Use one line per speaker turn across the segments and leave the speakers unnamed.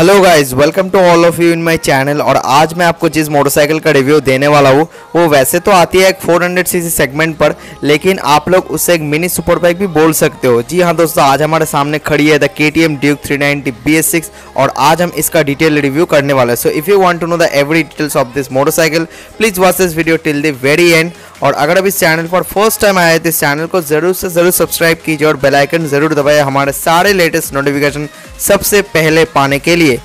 Hello guys welcome to all of you in my channel और आज मैं आपको जिस मोटरसाइकिल का रिव्यू देने वाला हूँ, वो वैसे तो आती है एक 400 सीसी सेगमेंट पर, लेकिन आप लोग उससे एक मिनी सुपर बाइक भी बोल सकते हो। जी हाँ दोस्तों, आज हमारे सामने खड़ी है the K T M Duke three ninety six और आज हम इसका डिटेल रिव्यू करने वाले हैं। So if you want to know the every details of this motorcycle please watch this video till the very end और अगर अभी इस चैनल पर फ़र्स्ट टाइम आए तो इस चैनल को ज़रूर से ज़रूर सब्सक्राइब कीजिए और बेलाइकन ज़रूर दबाए हमारे सारे लेटेस्ट नोटिफिकेशन सबसे पहले पाने के लिए।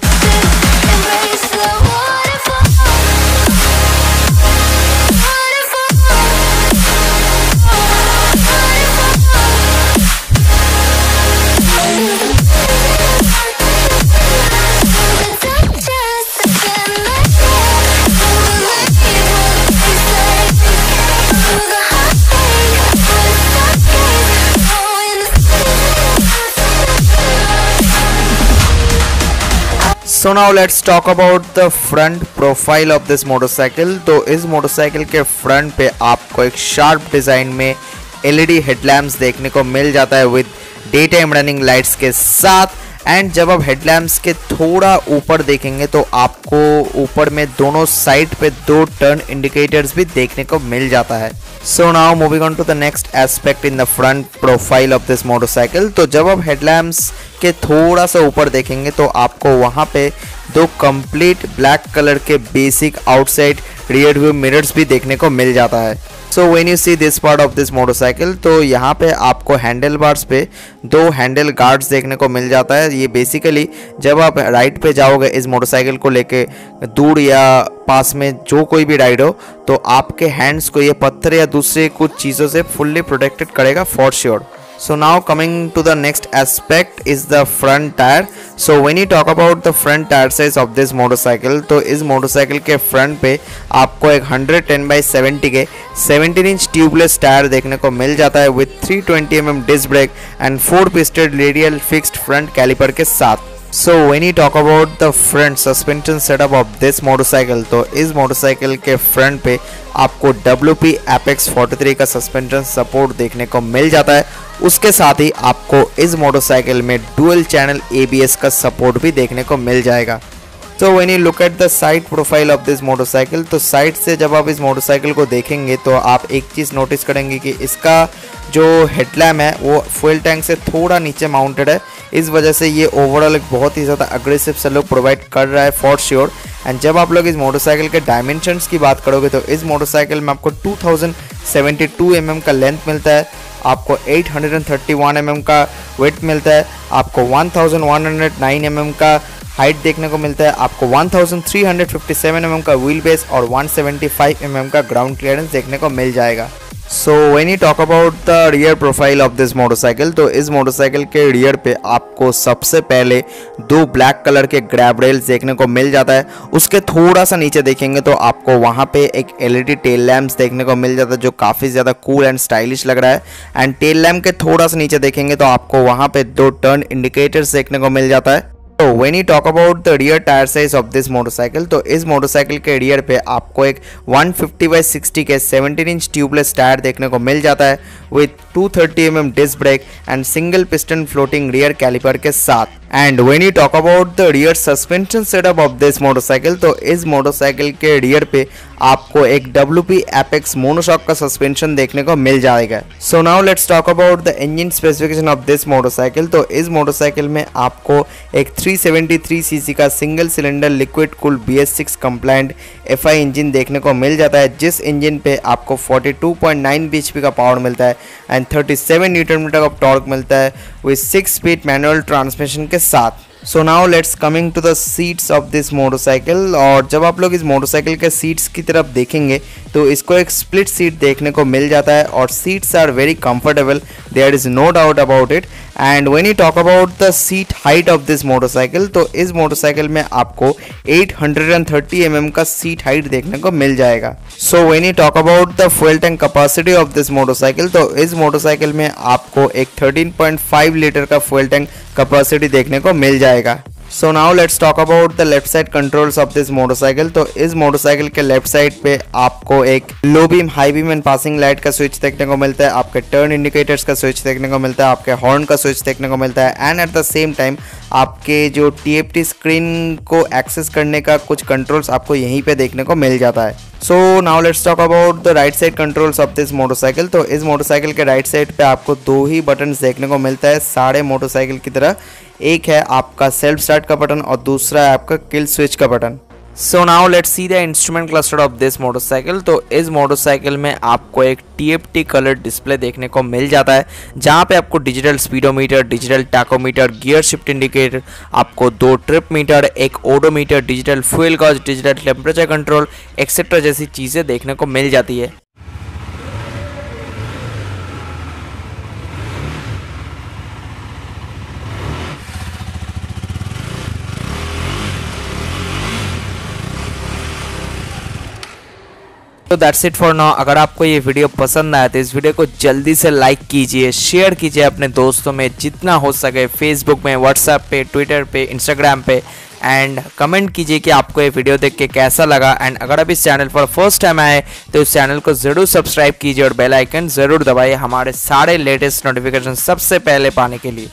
So now let's talk about the front profile of this motorcycle तो इस मोटरसाइकिल के फ्रंट पे आपको एक शार्प डिज़ाइन में एलईडी हेडलैम्प्स देखने को मिल जाता है with day time running lights के साथ। एंड जब आप हेडलैम्प्स के थोड़ा ऊपर देखेंगे तो आपको ऊपर में दोनों साइड पे दो टर्न इंडिकेटर्स भी देखने को मिल जाता है। So now moving on to the next aspect in the front profile of this motorcycle तो जब आप हेडलैम्प्स के थोड़ा सा ऊपर देखेंगे तो आपको वहाँ पे दो कंप्लीट ब्लैक कलर के basic outside rear view mirrors भी देखने को मिल जाता है। So when you see this part of this motorcycle तो यहाँ पे आपको हैंडल बार्स पे दो हैंडल गार्ड्स देखने को मिल जाता है। ये बेसिकली जब आप राइड पे जाओगे इस मोटरसाइकिल को लेके दूर या पास में जो कोई भी राइड हो तो आपके हैंड्स को ये पत्थर या दूसरे कुछ चीज़ों से फुल्ली प्रोटेक्टेड करेगा for sure so now coming to the next aspect is the front tire. So when you talk about the front tire size of this motorcycle तो इस मोटरसाइकिल के फ्रंट पे आपको एक 110 बाई 70 के 17 इंच ट्यूबलेस टायर देखने को मिल जाता है with 320 mm disc brake and four piston radial fixed front caliper के साथ। So when you talk about the front suspension setup of this motorcycle तो इस मोटरसाइकिल के फ्रंट पे आपको WP Apex 43 का सस्पेंशन सपोर्ट देखने को मिल जाता है। उसके साथ ही आपको इस मोटरसाइकिल में डुअल चैनल ABS का सपोर्ट भी देखने को मिल जाएगा। तो when you look at the side profile of this motorcycle तो साइड से जब आप इस मोटरसाइकिल को देखेंगे तो आप एक चीज़ नोटिस करेंगे कि इसका जो हेडलैम्प है, वो फ्यूल टैंक से थोड़ा नीचे माउंटेड है। इस वजह से ये ओवरऑल एक बहुत ही ज़्यादा अग्रेसिव से लोग प्रोवाइड कर रहा है फॉर श्योर एंड जब आप लोग इस मोटरसाइकिल के डायमेंशन की बात करोगे तो इस मोटरसाइकिल में आपको 2072 mm का लेंथ मिलता है, आपको 831 mm का वेट मिलता है, आपको 1109 mm का हाइट देखने को मिलता है, आपको 1357 mm का व्हील बेस और 175 mm का ग्राउंड क्लियरेंस देखने को मिल जाएगा। So when you talk about the rear profile of this motorcycle तो इस मोटरसाइकिल के रियर पे आपको सबसे पहले दो ब्लैक कलर के ग्रैब रेल्स देखने को मिल जाता है। उसके थोड़ा सा नीचे देखेंगे तो आपको वहाँ पे एक एलईडी टेल लैम्प्स देखने को मिल जाता है, जो काफ़ी ज़्यादा कूल एंड स्टाइलिश लग रहा है। एंड टेल लैम्प के थोड़ा सा नीचे देखेंगे तो आपको वहाँ पे दो टर्न इंडिकेटर्स देखने को मिल जाता है। तो when you talk about the rear tyre size of this motorcycle तो इस मोटरसाइकिल के रियर पे आपको एक 150 फिफ्टी बाई 60 के 17 इंच ट्यूबलेस टायर देखने को मिल जाता है with 230 mm disc brake and single piston floating rear caliper के साथ। And when you talk about the rear suspension setup of this motorcycle तो इस मोटरसाइकिल के रियर पे आपको एक डब्ल्यू पी एपेक्स मोनोशॉक का सस्पेंशन देखने को मिल जाएगा। So now let's talk about the engine specification of this motorcycle तो इस मोटरसाइकिल में आपको एक 373 सीसी का single cylinder liquid cool BS6 compliant FI engine देखने को मिल जाता है, जिस इंजन पे आपको 42.9 bhp का पावर मिलता है एंड 37 न्यूटन मीटर का टॉर्क मिलता है विद 6 स्पीड मैनुअल ट्रांसमिशन के साथ। So now let's coming to the seats of this motorcycle और जब आप लोग इस मोटरसाइकिल के सीट्स की तरफ़ देखेंगे तो इसको एक स्प्लिट सीट देखने को मिल जाता है और seats are very comfortable there is no doubt about it and when you talk about the seat height of this motorcycle तो इस मोटरसाइकिल में आपको 830 हंड्रेड mm का सीट हाइट देखने को मिल जाएगा। So when you talk about the fuel tank capacity of this motorcycle तो इस मोटरसाइकिल में आपको एक 13.5 लीटर का फ्यूल टैंक कैपेसिटी देखने को मिल जाएगा। So now let's talk about the left side controls of this motorcycle तो इस मोटरसाइकिल के लेफ़्ट साइड पे आपको एक low beam high beam and passing light का स्विच देखने को मिलता है, आपके टर्न इंडिकेटर्स का स्विच देखने को मिलता है, आपके हॉर्न का स्विच देखने को मिलता है and at the same time आपके जो टीएफटी स्क्रीन को एक्सेस करने का कुछ कंट्रोल्स आपको यहीं पे देखने को मिल जाता है। So now let's talk about the right side controls of this motorcycle तो इस मोटरसाइकिल के राइट साइड पे आपको दो ही बटन देखने को मिलता है, सारे मोटरसाइकिल की तरह। एक है आपका सेल्फ स्टार्ट का बटन और दूसरा है आपका किल स्विच का button so now let see the instrument cluster of this motorcycle तो इस मोटरसाइकिल में आपको एक टीएफटी कलर डिस्प्ले देखने को मिल जाता है, जहाँ पे आपको digital speedometer digital tachometer gear shift indicator आपको दो ट्रिप मीटर एक odometer digital fuel gauge digital temperature control etcetera जैसी चीज़ें देखने को मिल जाती है। तो दैट्स इट फॉर नाउ अगर आपको ये वीडियो पसंद आया तो इस वीडियो को जल्दी से लाइक कीजिए शेयर कीजिए अपने दोस्तों में जितना हो सके फेसबुक में व्हाट्सएप पे ट्विटर पे इंस्टाग्राम पे एंड कमेंट कीजिए कि आपको ये वीडियो देख के कैसा लगा. एंड अगर आप इस चैनल पर फ़र्स्ट टाइम आए तो इस चैनल को ज़रूर सब्सक्राइब कीजिए और बेल आइकन ज़रूर दबाइए हमारे सारे लेटेस्ट नोटिफिकेशन सबसे पहले पाने के लिए.